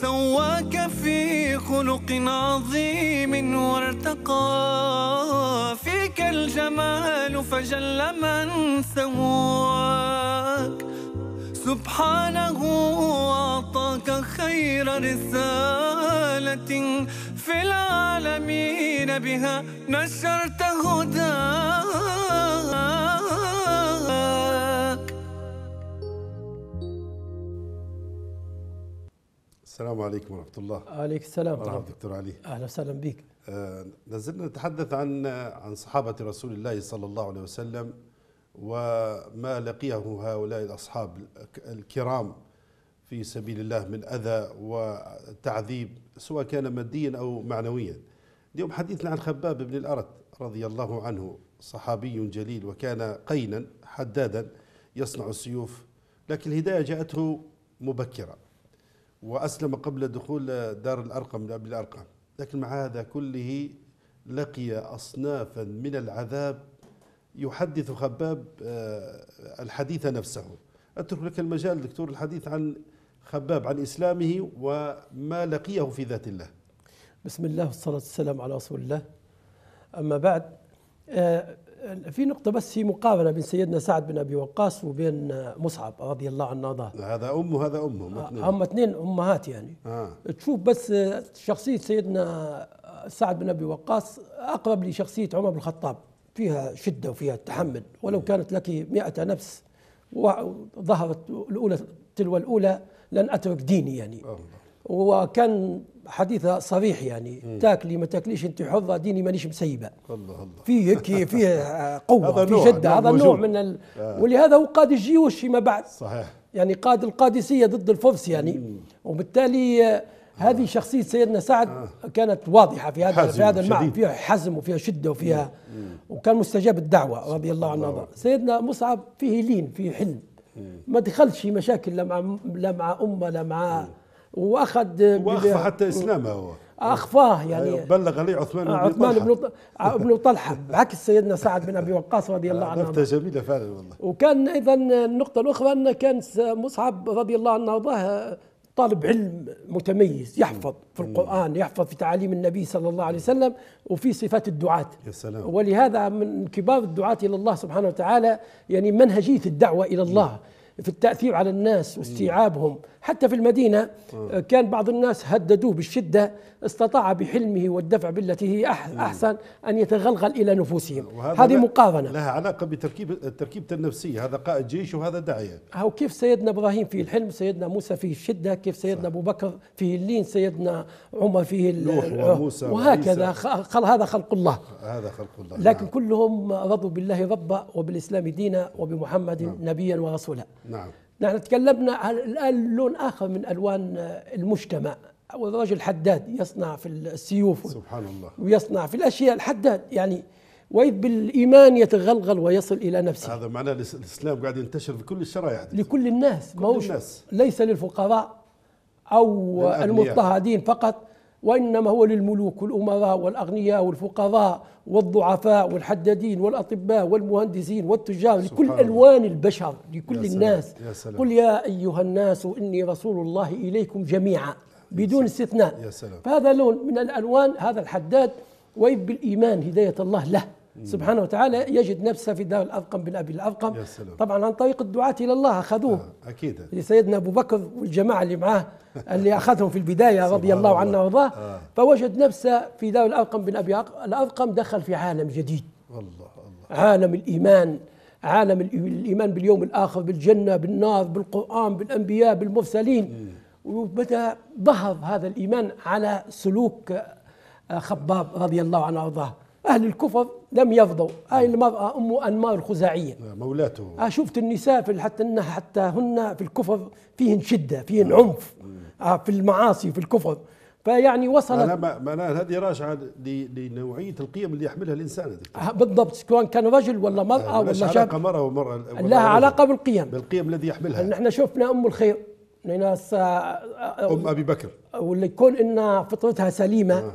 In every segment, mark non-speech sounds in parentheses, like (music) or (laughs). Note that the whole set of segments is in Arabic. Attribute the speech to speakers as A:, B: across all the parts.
A: سواك في خلق عظيم وارتقى فيك الجمال فجل من سواك. سبحانه أعطاك خير رسالة في العالمين بها نشرت هداك.
B: السلام عليكم ورحمة الله.
C: عليك السلام.
B: مرحبا دكتور علي.
C: أهلا وسهلا بك.
B: آه، نزلنا نتحدث عن عن صحابة رسول الله صلى الله عليه وسلم وما لقيه هؤلاء الأصحاب الك- الكرام في سبيل الله من أذى وتعذيب سواء كان ماديا أو معنويا. اليوم حديثنا عن خباب بن الأرت رضي الله عنه صحابي جليل وكان قينا حدادا يصنع السيوف لكن الهداية جاءته مبكرة وأسلم قبل دخول دار الأرقم لأبي الأرقم لكن مع هذا كله لقي أصنافا من العذاب يحدث خباب آه، الحديث نفسه. أترك لك المجال دكتور الحديث عن خباب عن إسلامه وما لقيه في ذات الله.
C: بسم الله والصلاة والسلام على رسول الله. أما بعد آه، في نقطة بس في مقابلة بين سيدنا سعد بن أبي وقاص وبين مصعب رضي الله عنه
B: هذا أم وهذا أم هم اثنين.
C: هم اثنين أمهات يعني
B: آه.
C: تشوف بس شخصية سيدنا سعد بن أبي وقاص أقرب لشخصية عمر بن الخطاب فيها شدة وفيها تحمل ولو كانت لك مئة نفس وظهرت الأولى تلو الأولى لن أترك ديني يعني
B: الله.
C: وكان حديثه صريح يعني تاكلي ما تاكليش انت حره ديني مانيش مسيبة.
B: الله الله.
C: في هيك فيه
B: قوة
C: في شدة
B: نوع
C: هذا
B: موجود.
C: نوع من ال... ولهذا هو قاد الجيوش فيما بعد.
B: صحيح.
C: يعني قاد القادسية ضد الفرس يعني. وبالتالي آه، هذه شخصية سيدنا سعد كانت واضحة في هذا في هذا المعنى. فيها حزم وفيها شدة وفيها وكان مستجاب الدعوة رضي الله عنه. سيدنا مصعب فيه لين فيه حلم. ما دخلش في مشاكل لا مع لا مع أمة لا مع وأخذ
B: وأخفى حتى إسلامه هو.
C: أخفاه يعني
B: بلغ عليه عثمان بن
C: عثمان. بن ط- ابن طلحة بعكس سيدنا سعد بن أبي وقاص رضي الله عنه
B: نكتة جميلة فعلا والله.
C: وكان أيضا النقطة الأخرى أن كان مصعب رضي الله عنه وارضاه طالب علم متميز يحفظ في القرآن يحفظ في تعاليم النبي صلى الله عليه وسلم وفي صفات الدعاة.
B: يا سلام.
C: ولهذا من كبار الدعاة إلى الله سبحانه وتعالى يعني منهجية الدعوة إلى الله. في التأثير على الناس واستيعابهم. حتى في المدينة آه، كان بعض الناس هددوه بالشدة استطاع بحلمه والدفع بالتي هي أحسن أن يتغلغل إلى نفوسهم. هذه مقارنه
B: لها علاقة بتركيب التركيبة النفسية. هذا قائد جيش وهذا داعية.
C: هو كيف سيدنا إبراهيم فيه الحلم سيدنا موسى فيه الشدة كيف سيدنا أبو بكر فيه اللين سيدنا عمر فيه ال-
B: نوح
C: ال-
B: وموسى
C: وهكذا خل هذا خلق الله.
B: هذا خلق الله.
C: لكن
B: نعم.
C: كلهم رضوا بالله ربا وبالإسلام دينا وبمحمد نبيا ورسولا.
B: نعم.
C: نحن تكلمنا عن الآن لون آخر من ألوان المجتمع. والرجل حداد يصنع في السيوف
B: سبحان الله.
C: ويصنع في الأشياء الحداد. يعني وإذ بالإيمان يتغلغل ويصل إلى نفسه.
B: هذا معناه الإس- الإسلام قاعد ينتشر في كل الشرائح دي.
C: لكل الناس. هوش
B: الناس.
C: ليس للفقراء أو
B: للأغنياء.
C: المضطهدين فقط. وإنما هو للملوك والأمراء والأغنياء والفقراء والضعفاء والحدادين والأطباء والمهندسين والتجار لكل. ألوان البشر لكل
B: يا
C: الناس
B: يا سلام.
C: قل يا أيها الناس إني رسول الله إليكم جميعا بدون استثناء. فهذا لون من الألوان هذا الحداد واذ بالايمان هداية الله له سبحانه وتعالى يجد نفسه في دار الارقم بن أبي الارقم
B: يا سلام.
C: طبعا عن طريق الدعاة إلى الله أخذوه.
B: آه، أكيد.
C: لسيدنا أبو بكر والجماعة اللي معاه (laughs) اللي أخذهم في البداية رضي الله. عنه وأرضاه.
B: آه.
C: فوجد نفسه في دار الارقم بن أبي أق- الارقم دخل في عالم جديد.
B: الله الله
C: عالم الإيمان عالم الإي- الإيمان باليوم الآخر بالجنة بالنار بالقرآن بالأنبياء بالمرسلين. وبدأ ظهر هذا الإيمان على سلوك آه، خباب رضي الله عنه وأرضاه. أهل الكفر لم يرضوا هاي المرأة أم أنمار الخزاعية.
B: آه، مولاته
C: آه شفت النساء في حتى إنها حتى هن في الكفر فيهن شدة فيهن عنف. آه في المعاصي في الكفر. فيعني وصلت
B: معناها هذه راجعه لنوعية القيم اللي يحملها الإنسان. هذه.
C: آه بالضبط. سواء كان رجل ولا
B: مرأة
C: ولا
B: علاقة
C: شاب
B: مره ومره
C: لها علاقة بالقيم.
B: بالقيم الذي يحملها.
C: نحن شفنا أم الخير. ناس
B: أم أبي بكر.
C: واللي يكون إن فطرتها سليمة. آه.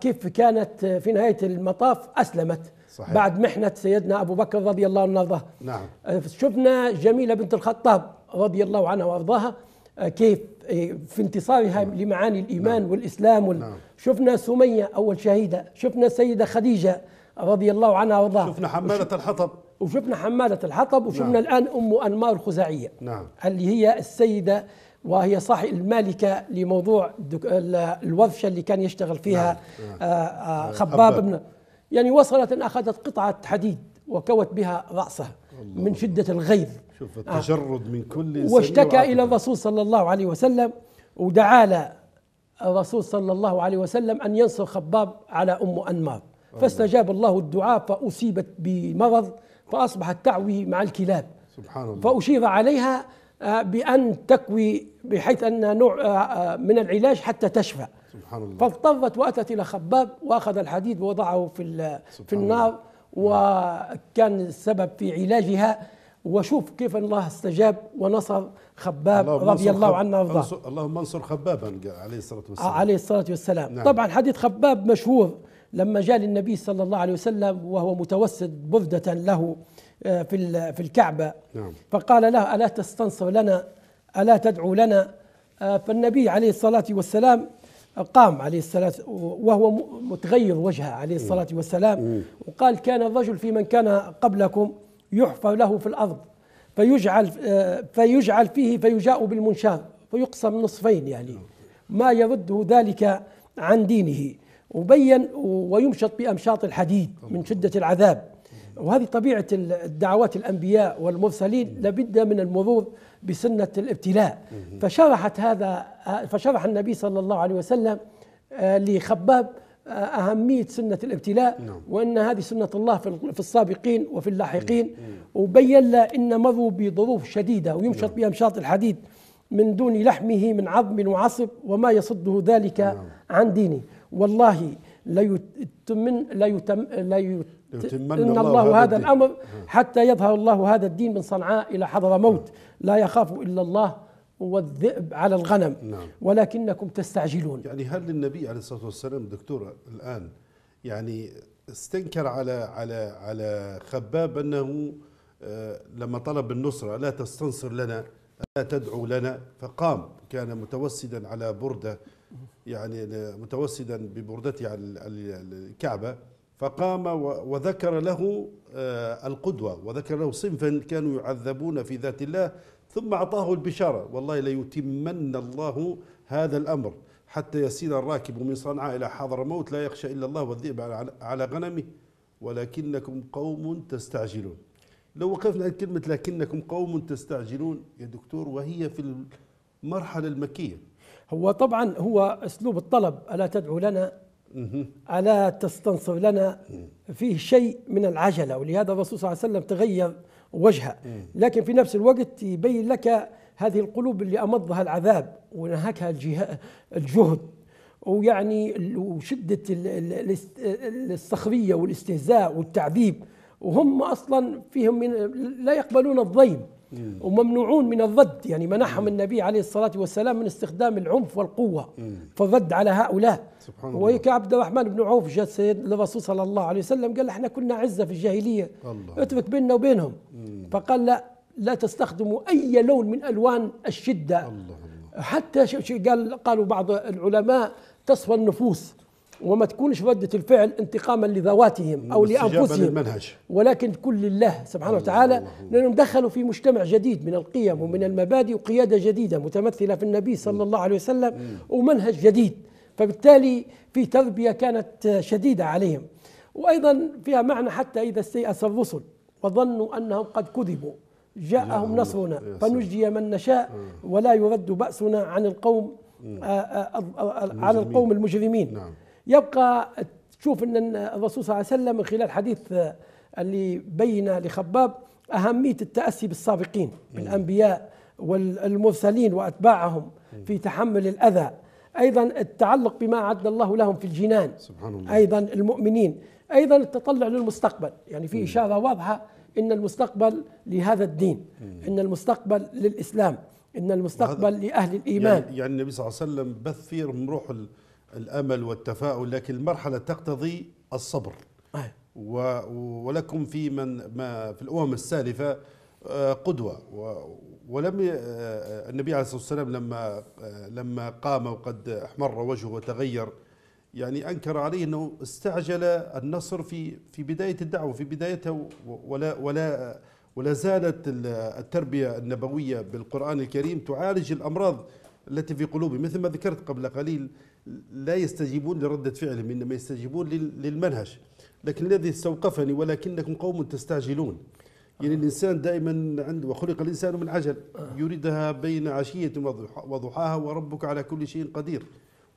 C: كيف كانت في نهاية المطاف أسلمت
B: صحيح.
C: بعد محنة سيدنا أبو بكر رضي الله عنه وأرضاه
B: نعم
C: آه، شفنا جميلة بنت الخطاب رضي الله عنها وأرضاها آه، كيف آه، في انتصارها لمعاني الإيمان
B: نعم.
C: والإسلام وال...
B: نعم.
C: شفنا سمية أول شهيدة شفنا السيدة خديجة رضي الله عنها وأرضاها
B: شفنا حمالة الحطب
C: وشفنا حمالة الحطب وشفنا
B: نعم.
C: الآن أم أنمار الخزاعية
B: نعم
C: اللي هي السيدة وهي صاحب المالكة لموضوع الدك- ال- الورشة اللي كان يشتغل فيها
B: نعم.
C: آه، آه،
B: خباب.
C: خباب. بن يعني وصلت أن أخذت قطعة حديد وكوت بها رأسه من شدة الغيظ.
B: شوف التجرد من كل
C: واشتكى. إلى الرسول صلى الله عليه وسلم ودعا له الرسول صلى الله عليه وسلم أن ينصر خباب على أم أنمار فاستجاب الله الدعاء فأصيبت بمرض فأصبحت تعوي مع الكلاب.
B: سبحان الله.
C: فأشير عليها آه، بأن تكوي بحيث أن نوع آه، آه، من العلاج حتى تشفى.
B: سبحان الله.
C: فاضطرت وأتت إلى خباب وأخذ الحديد ووضعه في في النار وكان السبب في علاجها. وشوف كيف الله استجاب ونصر خباب
B: اللهم
C: رضي الله
B: خب-
C: عنه وارضاه.
B: اللهم انصر خبابا عليه الصلاة
C: آه،
B: والسلام
C: عليه الصلاة والسلام.
B: نعم.
C: طبعا حديث خباب مشهور. لما جاء للنبي صلى الله عليه وسلم وهو متوسد بردة له آه، في ال- في الكعبة.
B: نعم.
C: فقال له ألا تستنصر لنا؟ ألا تدعو لنا؟ آه، فالنبي عليه الصلاة والسلام قام عليه الصلاة وهو متغير وجهه عليه الصلاة والسلام وقال كان الرجل في من كان قبلكم يحفر له في الأرض فيجعل آه، فيجعل فيه فيجاء بالمنشار فيقسم نصفين يعني ما يرده ذلك عن دينه. وبين ويمشط بأمشاط الحديد من شدة العذاب. وهذه طبيعة الدعوات الأنبياء والمرسلين لابد من المرور بسنة الابتلاء. فشرحت هذا فشرح النبي صلى الله عليه وسلم آه، لخباب آه، أهمية سنة الابتلاء
B: نعم.
C: وأن هذه سنة الله في السابقين وفي اللاحقين. وبين له إن مروا بظروف شديدة ويمشط بأمشاط الحديد من دون لحمه من عظم وعصب وما يصده ذلك عن دينه. والله لا يتمن لا يتم لا يت
B: ليتمن
C: إن
B: الله
C: الله
B: هذا
C: هذا
B: الدين.
C: الأمر حتى يظهر الله هذا الدين من صنعاء إلى حضر موت. لا يخاف إلا الله والذئب على الغنم.
B: نعم.
C: ولكنكم تستعجلون.
B: يعني هل النبي عليه الصلاة والسلام دكتور الآن يعني استنكر على على على خباب أنه آه، لما طلب النصرة لا تستنصر لنا لا تدعو لنا فقام كان متوسدا على بردة يعني متوسدا ببردته على ال- ال- الكعبة فقام وذكر له آه، القدوة وذكر له صنفا كانوا يعذبون في ذات الله ثم أعطاه البشارة. والله ليتمن الله هذا الأمر حتى يسير الراكب من صنعاء إلى حضرموت لا يخشى إلا الله والذئب على غنمه. ولكنكم قوم تستعجلون. لو وقفنا عند كلمة لكنكم قوم تستعجلون يا دكتور وهي في المرحلة المكية.
C: هو طبعا هو أسلوب الطلب ألا تدعو لنا. ألا تستنصر لنا؟ فيه شيء من العجلة ولهذا الرسول صلى الله عليه وسلم تغير وجهه. لكن في نفس الوقت يبين لك هذه القلوب اللي أمضها العذاب ونهكها الجه- الجهد. ويعني ال- وشدة ال- ال- الاست- الصخرية والاستهزاء والتعذيب. وهم أصلا فيهم من لا يقبلون الضيم وممنوعون من الرد يعني منحهم النبي عليه الصلاة والسلام من استخدام العنف والقوة فالرد على هؤلاء.
B: سبحان الله.
C: وهيك عبد الرحمن بن عوف جاء السيد للرسول صلى الله عليه وسلم قال إحنا كنا عزة في الجاهلية. اترك بيننا وبينهم. فقال لا لا تستخدموا أي لون من ألوان الشدة.
B: الله
C: حتى قال قالوا بعض العلماء تصفى النفوس. وما تكونش ردة الفعل انتقاما لذواتهم أو لأنفسهم.
B: للمنهج.
C: ولكن كل لله سبحانه وتعالى لأنهم دخلوا في مجتمع جديد من القيم ومن المبادئ وقيادة جديدة متمثلة في النبي صلى الله عليه وسلم ومنهج جديد. فبالتالي في تربية كانت شديدة عليهم. وأيضا فيها معنى حتى إذا استيأس الرسل وظنوا أنهم قد كذبوا. جاءهم نصرنا. فنجي من نشاء ولا يرد بأسنا عن القوم آه، آه، آه، عن. القوم المجرمين.
B: نعم.
C: يبقى تشوف إن الرسول صلى الله عليه وسلم من خلال حديث آه، اللي بين لخباب أهمية التأسي بالسابقين بالأنبياء والمرسلين وأتباعهم في تحمل الأذى. أيضا التعلق بما اعد الله لهم في الجنان.
B: سبحان الله.
C: أيضا المؤمنين. أيضا التطلع للمستقبل. يعني في إشارة واضحة إن المستقبل لهذا الدين. إن المستقبل للإسلام. إن المستقبل لأهل الإيمان.
B: يعني, يعني النبي صلى الله عليه وسلم بث فيهم روح الأمل والتفاؤل لكن المرحلة تقتضي الصبر.
C: آه.
B: و ولكم في من ما في الأمم السالفة آه، قدوة. ولم ي- آه، النبي عليه الصلاة والسلام لما آه، لما قام وقد احمر وجهه وتغير يعني أنكر عليه أنه استعجل النصر في في بداية الدعوة في بدايتها ولا ولا ولا زالت ال- التربية النبوية بالقرآن الكريم تعالج الأمراض التي في قلوبهم مثل ما ذكرت قبل قليل. لا يستجيبون لرده فعلهم إنما يستجيبون لل- للمنهج. لكن الذي استوقفني ولكنكم قوم تستعجلون. يعني الإنسان دائما عنده وخلق الإنسان من عجل يريدها بين وضح- وضحاها وربك على كل شيء قدير.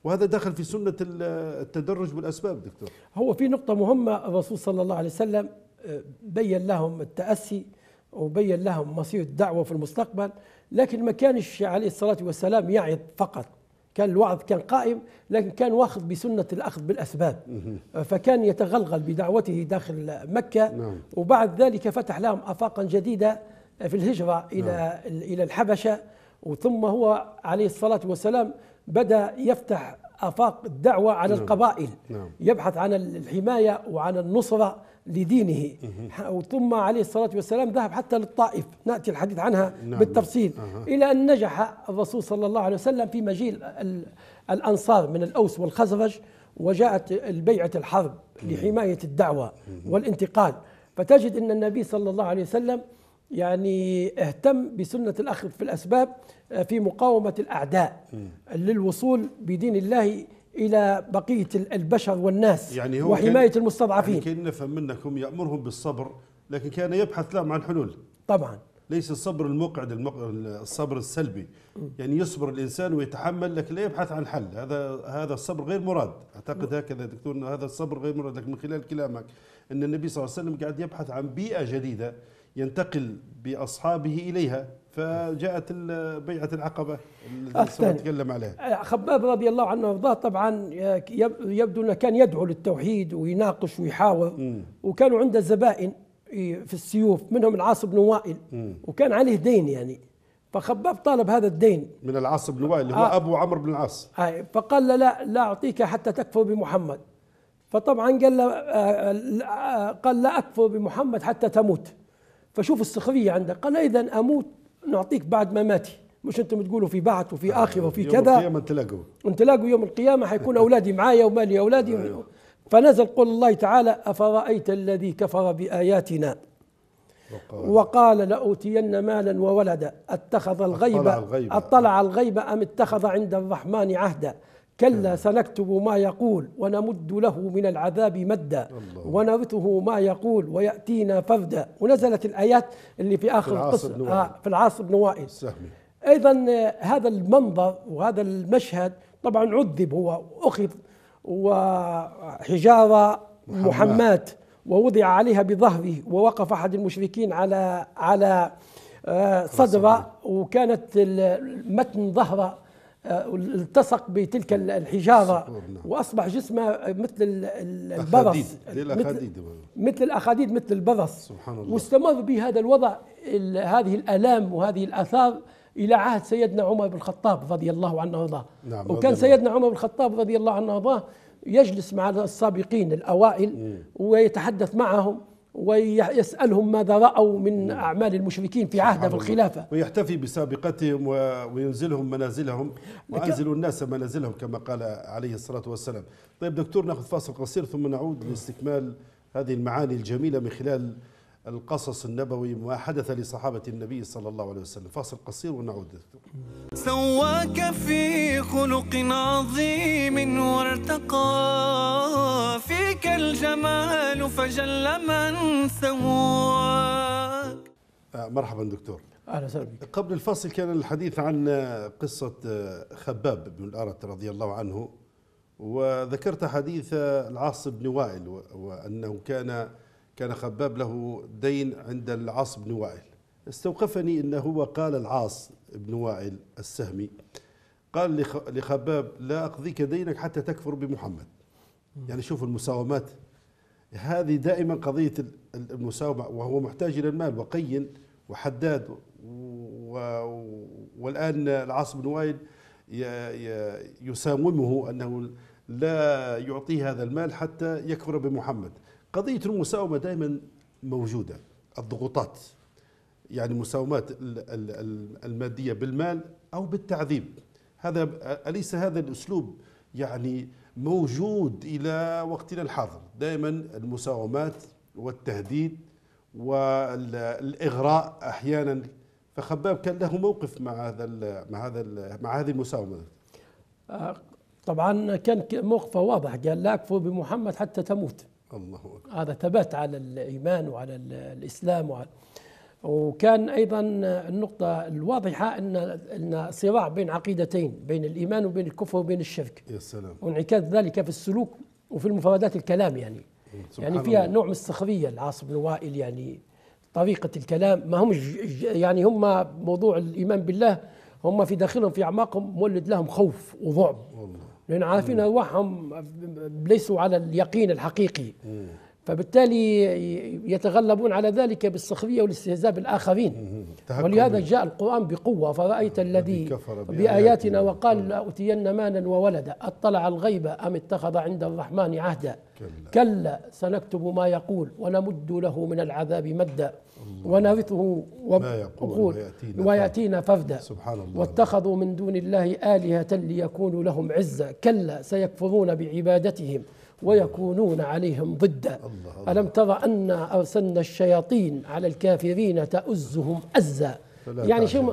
B: وهذا دخل في ال- التدرج بالاسباب دكتور.
C: هو في نقطة مهمة الرسول صلى الله عليه وسلم آه، بين لهم التأسي وبين لهم مصير الدعوة في المستقبل لكن ما كانش عليه الصلاة والسلام يعظ فقط. كان الوعظ كان قائم لكن كان واخذ بسنة الأخذ بالأسباب فكان يتغلغل بدعوته داخل مكة
B: نعم.
C: وبعد ذلك فتح لهم آفاقا جديدة في الهجرة إلى إلى الحبشة وثم هو عليه الصلاة والسلام بدأ يفتح آفاق الدعوة على
B: نعم.
C: القبائل
B: نعم.
C: يبحث عن الحماية وعن النصرة لدينه. ثم عليه الصلاة والسلام ذهب حتى للطائف. نأتي الحديث عنها
B: نعم.
C: بالتفصيل.
B: أها.
C: إلى أن نجح الرسول صلى الله عليه وسلم في مجيء ال- الأنصار من الأوس والخزرج وجاءت البيعة الحرب لحماية الدعوة والانتقال. فتجد أن النبي صلى الله عليه وسلم يعني اهتم بسنة الأخذ في الأسباب في مقاومة الأعداء للوصول بدين الله إلى بقية البشر والناس
B: يعني هو
C: وحماية
B: كان-
C: المستضعفين.
B: يعني كان نفهم منكم يأمرهم بالصبر لكن كان يبحث لهم عن حلول.
C: طبعا.
B: ليس الصبر المقعد المق... الصبر السلبي. يعني يصبر الإنسان ويتحمل لكن لا يبحث عن حل. هذا هذا الصبر غير مراد. أعتقد هكذا دكتور هذا الصبر غير مراد لكن من خلال كلامك إن النبي صلى الله عليه وسلم قاعد يبحث عن بيئة جديدة ينتقل بأصحابه إليها. فجاءت ال- بيعه العقبة التي سوف
C: الثاني.
B: نتكلم عليها.
C: خباب رضي الله عنه وارضاه طبعا يب- يبدو إنه كان يدعو للتوحيد ويناقش ويحاور. وكانوا عنده زبائن في السيوف منهم العاص بن وائل. وكان عليه دين يعني. فخباب طالب هذا الدين.
B: من العاص بن وائل اللي هو
C: آه.
B: أبو عمرو بن العاص.
C: هاي فقال له لا لا أعطيك حتى تكفر بمحمد. فطبعا قال له آه، لا- آه، قال لا أكفر بمحمد حتى تموت. فشوف السخرية عنده قال اذا أموت نعطيك بعد مماتي مش أنتم تقولوا في بعث وفي اخره وفي
B: يوم
C: كذا؟
B: القيامة تلاقوا
C: انت لاقوا يوم القيامة حيكون أولادي معايا ومالي أولادي. فنزل قول الله تعالى أفرأيت الذي كفر بآياتنا؟
B: وقال.
C: وقال لأوتين مالا وولدا. أتخذ الغيب
B: أطلع الغيب.
C: أطلع الغيب أم اتخذ عند الرحمن عهدا؟ كلا سنكتب ما يقول ونمد له من العذاب مدا. ونرثه ما يقول ويأتينا فردا ونزلت الآيات اللي في
B: وائل.
C: آه في العاص بن وائل أيضا آه، هذا المنظر وهذا المشهد طبعا عذب. هو أخذ وحجارة محمات ووضع عليها بظهره ووقف أحد المشركين على على آه، صدره. وكانت متن ظهره التصق بتلك ال-
B: الحجارة نعم.
C: وأصبح جسمه مثل ال- ال- البرص
B: مثل
C: مثل
B: الأخاديد
C: مثل البرص
B: سبحان الله.
C: واستمر بهذا الوضع ال- هذه الألام وهذه الآثار إلى عهد سيدنا عمر بن الخطاب رضي الله عنه وارضاه
B: نعم،
C: وكان
B: الله.
C: سيدنا عمر بن الخطاب رضي الله عنه وارضاه يجلس مع السابقين الأوائل ويتحدث معهم ويسألهم ماذا رأوا من أعمال المشركين في عهده في. الخلافة
B: ويحتفي بسابقتهم وينزلهم منازلهم وانزلوا الناس منازلهم كما قال عليه الصلاة والسلام. طيب دكتور نأخذ فاصل قصير ثم نعود لاستكمال هذه المعاني الجميلة من خلال القصص النبوي ما حدث لصحابة النبي صلى الله عليه وسلم. فاصل قصير ونعود دكتور.
A: سواك في خلق عظيم وارتقى فيك الجمال فجل من سواك
B: آه، مرحبا دكتور.
C: أهلا وسهلا بك
B: قبل الفصل كان الحديث عن قصة خباب بن الأرت رضي الله عنه وذكرت حديث العاص بن وائل و- وأنه كان كان خباب له دين عند العاص بن وائل. استوقفني أنه هو قال العاص بن وائل السهمي. قال لخ- لخباب لا أقضيك دينك حتى تكفر بمحمد. يعني شوف المساومات. هذه دائما قضية ال- ال- المساومة وهو محتاج إلى المال وقي وحداد والآن العاص بن وائل يساومه أنه لا يعطيه هذا المال حتى يكفر بمحمد. قضية المساومة دائما موجودة الضغوطات يعني مساومات ال- ال- ال- المادية بالمال أو بالتعذيب. هذا أليس هذا الأسلوب يعني موجود إلى وقتنا الحاضر؟ دائما المساومات والتهديد والإغراء أحيانا. فخباب كان له موقف مع هذا مع هذا مع هذه المساومة؟
C: آه، طبعا كان موقفه واضح قال لا أكفر بمحمد حتى تموت.
B: الله أكبر.
C: هذا ثبات على الإيمان وعلى ال- الإسلام وعلى وكان أيضا النقطة الواضحة ان أن صراع بين عقيدتين بين الإيمان وبين الكفر وبين الشرك.
B: يا سلام.
C: وانعكاس ذلك في السلوك وفي المفردات الكلام يعني. يعني فيها
B: الله.
C: نوع من السخرية العاص بن وائل يعني طريقة الكلام. ما هم يعني هم موضوع الإيمان بالله هم في داخلهم في أعماقهم مولد لهم خوف وضعب
B: والله.
C: لأن عارفين أرواحهم ليسوا على اليقين الحقيقي. فبالتالي يتغلبون على ذلك بالسخرية والاستهزاء
B: بالآخرين.
C: ولهذا جاء القرآن بقوة. فرأيت الذي
B: كفر
C: بأياتنا وقال لاوتين مالا وولدا. أطلع الغيب أم اتخذ عند الرحمن عهدا؟
B: كلا.
C: كلا. سنكتب ما يقول ونمد له من العذاب مدا. ونرثه
B: ما يقول ويأتينا
C: ويأتينا فردا
B: سبحان الله.
C: واتخذوا من دون الله آلهة ليكونوا لهم عزا كلا سيكفرون بعبادتهم ويكونون عليهم ضدا. ألم تر أن أرسلنا الشياطين على الكافرين تؤزهم أزا؟ يعني شو.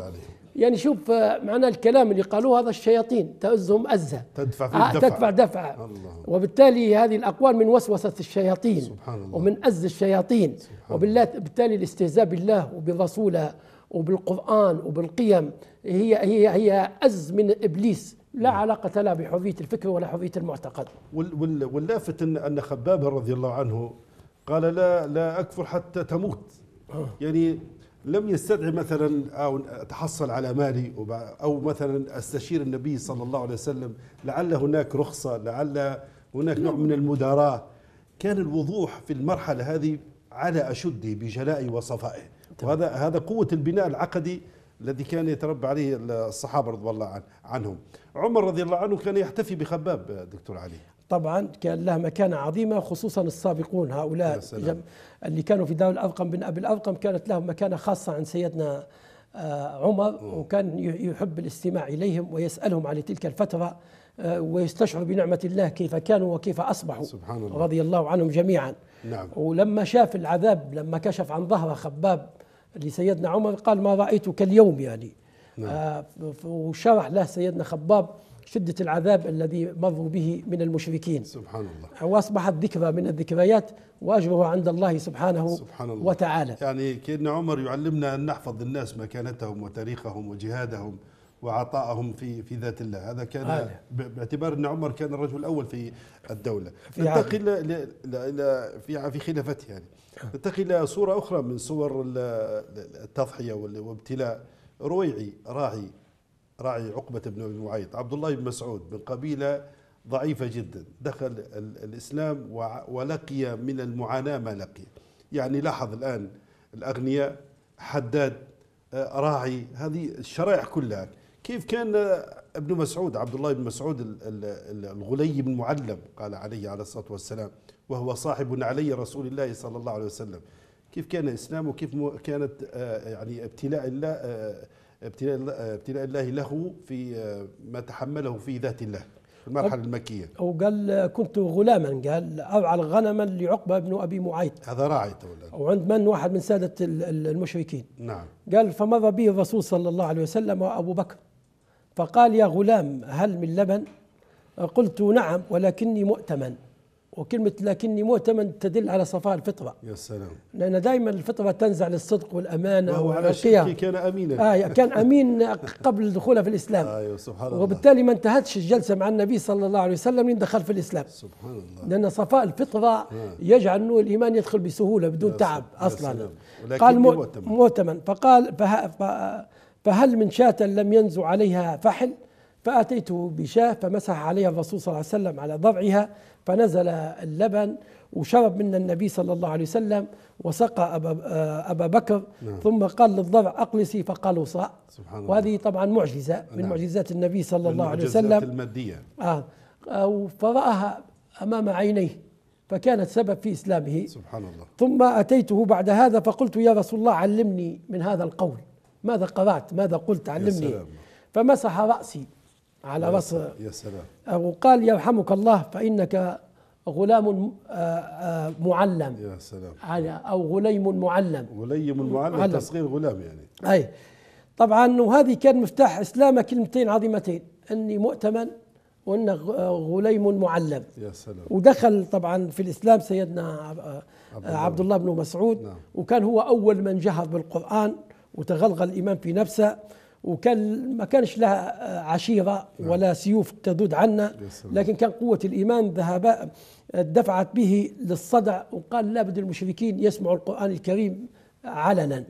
C: يعني شوف آه، معنى الكلام اللي قالوه هذا الشياطين تؤزهم أزا
B: تدفع فيه
C: آه،
B: الدفع.
C: تدفع دفع.
B: الله.
C: وبالتالي هذه الأقوال من وسوسة الشياطين
B: سبحان الله.
C: ومن أز الشياطين. وبالتالي الاستهزاء بالله وبرسوله وبالقرآن وبالقيم هي هي هي أز من إبليس. لا علاقة لها بحرية الفكر ولا حرية المعتقد.
B: وال- وال- واللافت أن خباب رضي الله عنه قال لا لا أكفر حتى تموت. يعني لم يستدعي مثلا أو أتحصل على مالي أو مثلا أستشير النبي صلى الله عليه وسلم لعل هناك رخصة لعل هناك نوع من المداراة. كان الوضوح في المرحلة هذه على أشده بجلائه وصفائه. وهذا هذا قوة البناء العقدي الذي كان يتربى عليه الصحابة رضي الله عن- عنهم. عمر رضي الله عنه كان يحتفي بخباب دكتور علي.
C: طبعا كان له مكانة عظيمة خصوصا السابقون هؤلاء. جم- اللي كانوا في دار الأرقم بن أبي الأرقم كانت لهم مكانة خاصة عن سيدنا آه، عمر وكان يحب الاستماع إليهم ويسألهم عن تلك الفترة آه، ويستشعر بنعمة الله كيف كانوا وكيف أصبحوا
B: سبحان الله.
C: رضي الله عنهم جميعا
B: نعم.
C: ولما شاف العذاب لما كشف عن ظهره خباب لسيدنا عمر قال ما رأيتك اليوم يعني
B: نعم.
C: آه، وشرح له سيدنا خباب شدة العذاب الذي مروا به من المشركين.
B: سبحان الله.
C: وأصبحت ذكرى من الذكريات وأجره عند الله سبحانه
B: سبحان الله.
C: وتعالى.
B: يعني كأن عمر يعلمنا أن نحفظ الناس مكانتهم وتاريخهم وجهادهم وعطائهم في في ذات الله. هذا كان
C: آه.
B: باعتبار أن عمر كان الرجل الأول في الدولة.
C: في
B: ننتقل إلى في في خلافته يعني. ننتقل إلى صورة أخرى من صور ال- التضحية وال- وابتلاء رويعي راعي. راعي عقبة بن أبي معيط عبد الله بن مسعود من قبيلة ضعيفة جدا دخل ال- الإسلام ولقي من المعاناة ما لقي. يعني لاحظ الآن الأغنياء حداد آه، راعي هذه الشرائح كلها. كيف كان ابن مسعود عبد الله بن مسعود ال- ال- ال- الغلي بن معلم قال عليه عليه الصلاة والسلام وهو صاحب علي رسول الله صلى الله عليه وسلم. كيف كان إسلامه؟ كيف مو- كانت آه، يعني ابتلاء الله آه، ابتلاء الله- آه، ابتلاء الله له في آه، ما تحمله في ذات الله في المرحلة المكية.
C: وقال كنت غلاما قال أرعى غنما لعقبة بن أبي معيط.
B: هذا راعي تولا
C: وعند من؟ واحد من سادة ال- ال- المشركين.
B: نعم.
C: قال فمر به الرسول صلى الله عليه وسلم وأبو بكر. فقال يا غلام هل من لبن؟ قلت نعم ولكني مؤتمن. وكلمة لكني مؤتمن تدل على صفاء الفطرة.
B: يا سلام.
C: لأن دائما الفطرة تنزع للصدق والأمانة
B: وهو على
C: والقيم.
B: شركه كان أمينا.
C: آه كان أمين قبل دخوله في الإسلام.
B: أيوة سبحان الله.
C: وبالتالي ما انتهتش الجلسة مع النبي صلى الله عليه وسلم لين دخل في الإسلام.
B: سبحان الله.
C: لأن صفاء الفطرة يجعل أنه الإيمان يدخل بسهولة بدون
B: يا
C: تعب أصلا. قال مؤ-
B: مؤتمن.
C: مؤتمن. فقال فهل من شاة لم ينزو عليها فحل؟ فأتيته بشاة فمسح عليها الرسول صلى الله عليه وسلم على ضرعها فنزل اللبن وشرب من النبي صلى الله عليه وسلم وسقى أبا, آه، أبا بكر.
B: نعم.
C: ثم قال للضرع أقلسي فقالوا صاع.
B: سبحان الله.
C: وهذه طبعا معجزة من
B: نعم.
C: معجزات النبي صلى الله عليه وسلم.
B: المادية.
C: آه. آه، فرآها أمام عينيه فكانت سبب في إسلامه.
B: سبحان الله.
C: ثم أتيته بعد هذا فقلت يا رسول الله علمني من هذا القول. ماذا قرأت؟ ماذا قلت؟ علمني.
B: سلام.
C: فمسح رأسي. على رأس
B: يا سلام.
C: وقال يرحمك الله فإنك غلام آه، آه، معلم.
B: يا سلام.
C: على- أو غليم معلم.
B: غليم المعلم
C: معلم.
B: تصغير غلام يعني.
C: أي. طبعا وهذه كان مفتاح إسلامه كلمتين عظيمتين أني مؤتمن وأن غليم معلم.
B: يا سلام.
C: ودخل طبعا في الإسلام سيدنا عب- عبد الله. بن مسعود.
B: نعم.
C: وكان هو أول من جهر بالقرآن وتغلغل الإيمان في نفسه. وكان ما كانش لها عشيرة ولا سيوف تذود عنا. لكن كان قوة الإيمان ذهب دفعت به للصدع وقال لابد المشركين يسمعوا القرآن الكريم علنا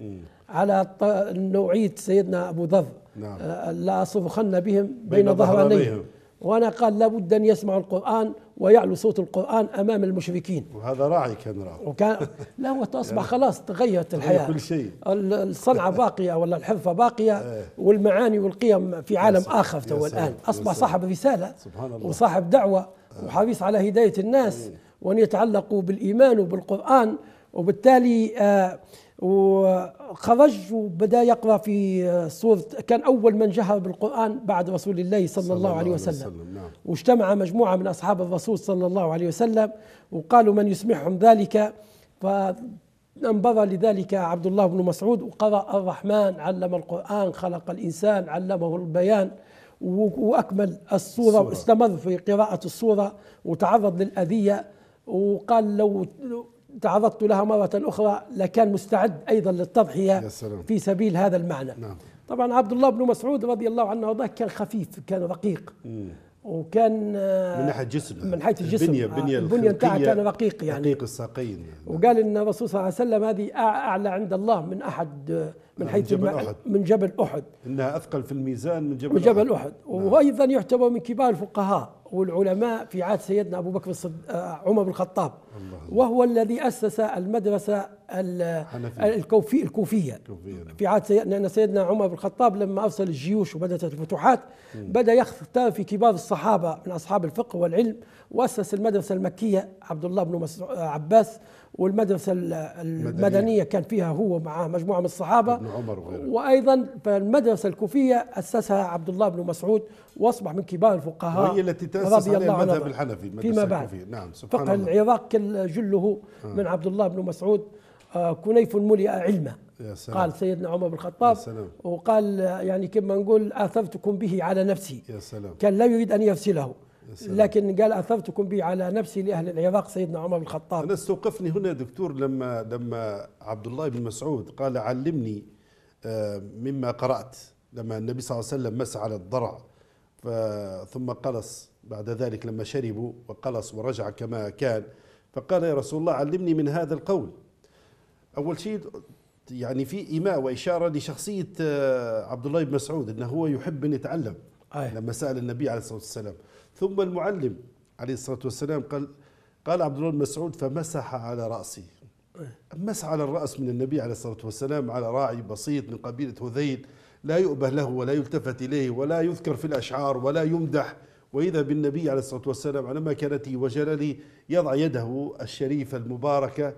C: على نوعية سيدنا أبو ذر
B: نعم.
C: آه، لا أصرخن بهم
B: بين
C: بين ظهرانيهم
B: ظهرانيهم.
C: وأنا قال لابد أن يسمعوا القرآن ويعلو صوت القرآن أمام المشركين
B: وهذا راعي كان راعي
C: وكان لا هو اصبح خلاص تغيرت الحياة
B: كل شيء.
C: ال- الصنعة باقية ولا الحرفة باقية (laughs)
B: إيه.
C: والمعاني والقيم في عالم
B: يا
C: تو أصبح
B: سلام.
C: صاحب رسالة
B: سبحان الله.
C: وصاحب دعوة وحريص على هداية الناس وأن يتعلقوا بالإيمان وبالقرآن وبالتالي آه، وخرج وبدأ يقرأ في سورة كان أول من جهر بالقرآن بعد رسول الله صلى, الله عليه وسلم.
B: نعم.
C: واجتمع مجموعة من أصحاب الرسول صلى الله عليه وسلم وقالوا من يسمعهم ذلك؟ فانبر لذلك عبد الله بن مسعود وقرأ الرحمن علم القرآن خلق الإنسان علمه البيان و- وأكمل السورة
B: السورة.
C: واستمر في قراءة السورة وتعرض للأذية وقال لو تعرضت لها مرة أخرى لكان مستعد أيضا للتضحية. في سبيل هذا المعنى.
B: نعم.
C: طبعا عبد الله بن مسعود رضي الله عنه وارضاه كان خفيف كان رقيق. وكان
B: من ناحية جسم
C: من حيث الجسم.
B: البنيه البنية
C: البنية بتاعه كان رقيق يعني.
B: رقيق الساقين.
C: وقال إن الرسول صلى الله عليه وسلم هذه أعلى عند الله من أحد آه، من
B: من
C: حيث
B: جبل
C: الم-
B: أحد.
C: من جبل أحد.
B: إنها أثقل في الميزان من جبل
C: من جبل
B: أحد.
C: أحد. وأيضا يعتبر من كبار الفقهاء والعلماء في عهد سيدنا أبو بكر الصد... آه، عمر بن الخطاب. وهو الذي أسس المدرسة ال-
B: حنفية.
C: الكوفي الكوفية.
B: كوفية، نعم.
C: في عهد سيدنا لأن سيدنا عمر بن الخطاب لما أرسل الجيوش وبدأت الفتوحات بدأ يختار في كبار الصحابة من أصحاب الفقه والعلم وأسس المدرسة المكية عبد الله بن مسعود عباس والمدرسة ال- المدنية. كان فيها هو مع مجموعة من الصحابة.
B: ابن عمر وغيره.
C: وأيضا فالمدرسة الكوفية أسسها عبد الله بن مسعود وأصبح من كبار الفقهاء
B: وهي التي تأسس
C: رضي
B: عليها المذهب. الحنفي
C: فيما بعد
B: الكوفية. نعم سبحان
C: فقه
B: الله
C: العراق جله من عبد الله بن مسعود آه، كنيف ملئ علما
B: يا سلام.
C: قال سيدنا عمر بن الخطاب
B: يا سلام.
C: وقال آه، يعني كما نقول أثرتكم به على نفسي
B: يا سلام
C: كان لا يريد أن يرسله
B: سلام.
C: لكن قال أثرتكم به على نفسي لأهل العراق سيدنا عمر بن الخطاب
B: أنا استوقفني هنا دكتور لما لما عبد الله بن مسعود قال علمني آه، مما قرأت لما النبي صلى الله عليه وسلم مسح على الضرع ثم قلص. بعد ذلك لما شربوا وقلص ورجع كما كان فقال يا رسول الله علمني من هذا القول. أول شيء يعني في إيماء وإشارة لشخصية آه، عبد الله بن مسعود أنه هو يحب أن يتعلم
C: أي.
B: لما سأل النبي عليه الصلاة والسلام. ثم المعلم عليه الصلاة والسلام قال قال عبد الله بن مسعود فمسح على رأسي مسح على الرأس من النبي عليه الصلاة والسلام على راعي بسيط من قبيلة هذيل لا يؤبه له ولا يلتفت إليه ولا يذكر في الأشعار ولا يمدح وإذا بالنبي عليه الصلاة والسلام على مكانته وجلاله يضع يده الشريفة المباركة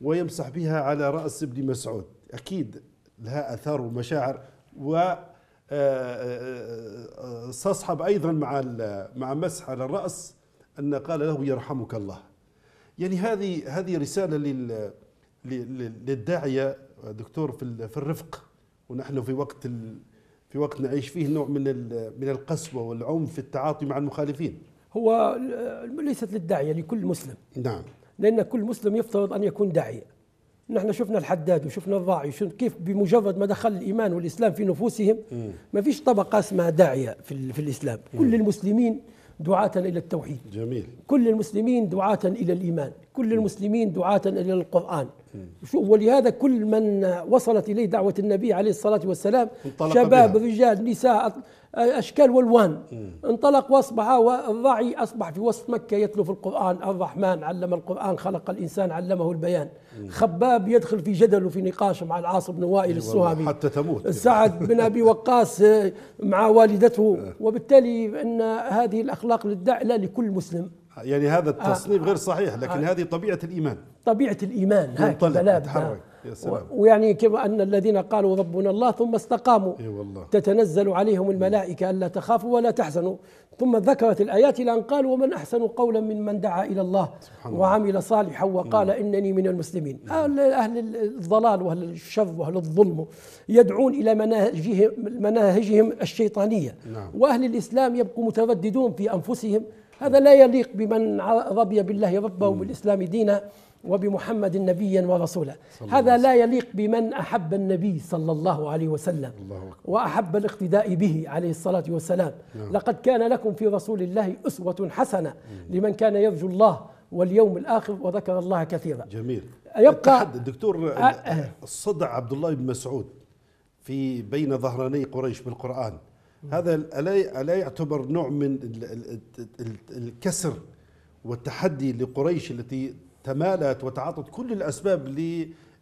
B: ويمسح بها على رأس ابن مسعود أكيد لها أثار ومشاعر و آه، آه، آه، استصحب أيضا مع مع مسح على الرأس أن قال له يرحمك الله. يعني هذه هذه رسالة لل لل- للداعية دكتور في ال- في الرفق. ونحن في وقت في وقت نعيش فيه نوع من من القسوة والعنف في التعاطي مع المخالفين.
C: هو ليست للداعية لكل مسلم.
B: نعم.
C: لأن كل مسلم يفترض أن يكون داعية. نحن شفنا الحداد وشفنا الراعي وشفنا كيف بمجرد ما دخل الإيمان والإسلام في نفوسهم ما فيش طبقة اسمها داعية في, في الإسلام. كل المسلمين دعاة إلى التوحيد.
B: جميل.
C: كل المسلمين دعاة إلى الإيمان. كل المسلمين دعاة إلى القرآن. ولهذا كل من وصلت إليه دعوة النبي عليه الصلاة والسلام شباب
B: بها.
C: رجال نساء أشكال والوان. انطلق وأصبح والراعي أصبح في وسط مكة يتلو في القرآن الرحمن علم القرآن خلق الإنسان علمه البيان. خباب يدخل في جدل وفي نقاش مع العاص بن وائل السهمي
B: حتى تموت.
C: سعد بن أبي (laughs) وقاص آه، مع والدته. وبالتالي إن هذه الأخلاق للداعي لا لكل مسلم.
B: يعني هذا التصنيف غير صحيح لكن هذه طبيعة الإيمان.
C: طبيعة الإيمان. هكذا لا
B: يتحرك. يا سلام.
C: ويعني كما أن الذين قالوا ربنا الله ثم استقاموا.
B: والله.
C: تتنزل عليهم الملائكة ألا تخافوا ولا تحزنوا. ثم ذكرت الآيات إلى أن قالوا ومن أحسن قولا ممن دعا إلى الله. وعمل صالحا وقال إنني من المسلمين. أهل, أهل الضلال وأهل الشر وأهل الظلم يدعون إلى مناهجهم, مناهجهم الشيطانية.
B: نعم.
C: وأهل الإسلام يبقوا مترددون في أنفسهم. هذا لا يليق بمن رضي بالله ربا وبالإسلام دينا. وبمحمد نبيا ورسولا. هذا لا يليق بمن أحب النبي صلى الله عليه وسلم
B: الله
C: وأحب الاقتداء به عليه الصلاة والسلام.
B: نعم.
C: لقد كان لكم في رسول الله أسوة حسنة لمن كان يرجو الله واليوم الآخر وذكر الله كثيرا.
B: جميل.
C: يبقى-
B: الدكتور
C: آه، آه.
B: الصدع عبد الله بن مسعود في بين ظهراني قريش بالقرآن. هذا ألا يعتبر نوع من ال- ال- ال- الكسر والتحدي لقريش التي تمالت وتعاطت كل الأسباب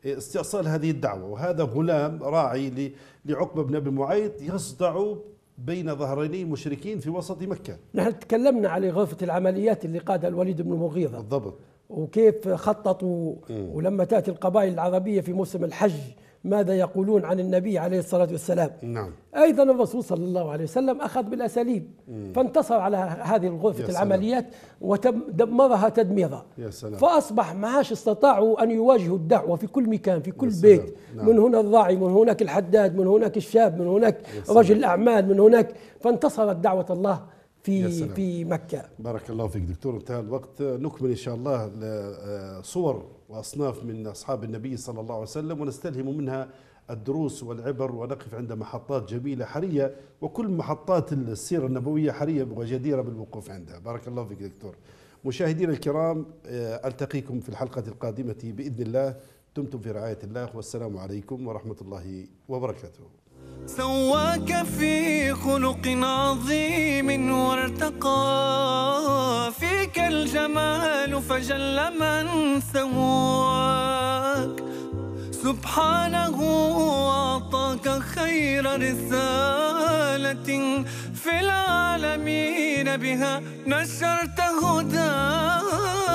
B: لاستئصال هذه الدعوة. وهذا غلام راعي لعقبة بن أبي معيط يصدع بين ظهراني المشركين في وسط مكة.
C: نحن تكلمنا على غرفة العمليات اللي قادها الوليد بن المغيره
B: بالضبط.
C: وكيف خططوا ولما تأتي القبائل العربية في موسم الحج ماذا يقولون عن النبي عليه الصلاة والسلام
B: نعم
C: أيضا الرسول صلى الله عليه وسلم أخذ بالأساليب فانتصر على هذه
B: سلام.
C: العمليات ودمرها تدميرا فأصبح ما عادش استطاعوا أن يواجهوا الدعوة في كل مكان في كل. بيت
B: نعم.
C: من هنا الراعي من هناك الحداد من هناك الشاب من هناك. رجل الأعمال من هناك فانتصرت دعوة الله في. في مكة.
B: بارك الله فيك دكتور انتهى الوقت. نكمل إن شاء الله ل- صور وأصناف من أصحاب النبي صلى الله عليه وسلم ونستلهم منها الدروس والعبر ونقف عند محطات جميلة حرية وكل محطات السيرة النبوية حرية وجديرة بالوقوف عندها. بارك الله فيك دكتور. مشاهدينا الكرام آه، ألتقيكم في الحلقة القادمة بإذن الله. دمتم في رعاية الله والسلام عليكم ورحمة الله وبركاته.
A: سواك في خلق عظيم وارتقى فيك الجمال فجل من سواك. سبحانه أعطاك خير رسالة في العالمين بها نشرت هداك.